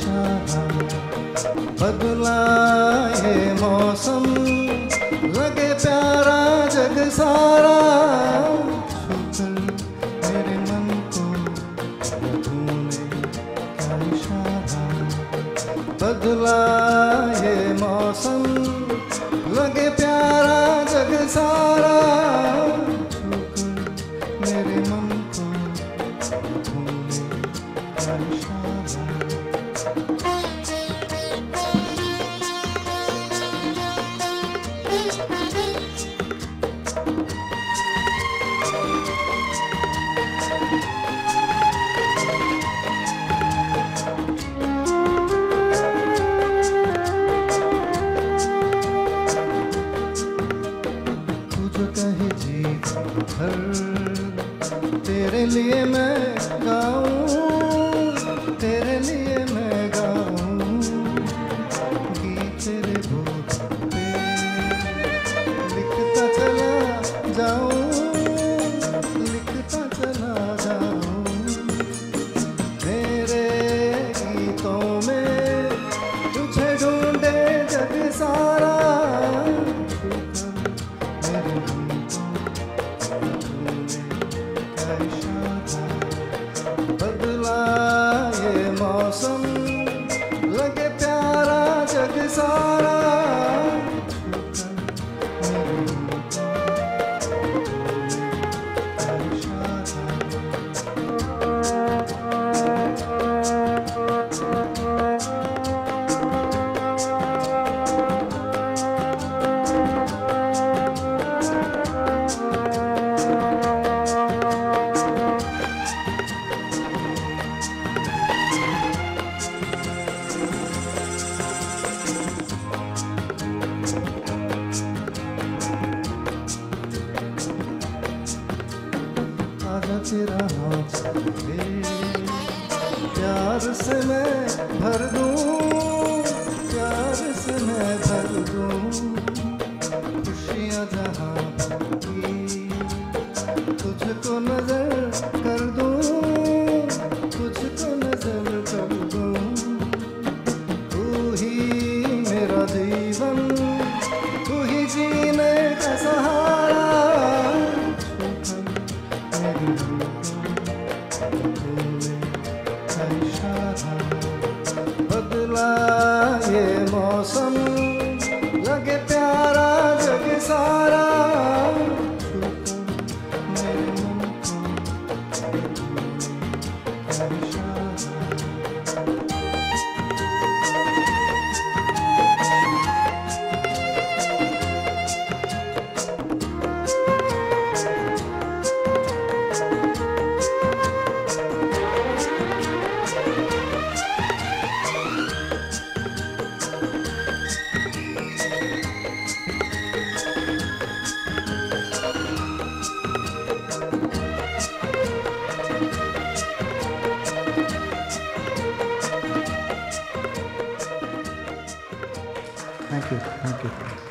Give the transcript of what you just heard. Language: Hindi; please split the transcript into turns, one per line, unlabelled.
आशा बदलाए मौसम, लगे प्यारा जग सारा। मेरे मन को बदलाए मौसम, लगे प्यारा जग सारा। तेरे लिए मैं गाऊं। eyes are प्यार से मैं भर दूँ प्यार से मैं भर दूँ। खुशियाँ जहाँ की ये मौसम you. Thank you.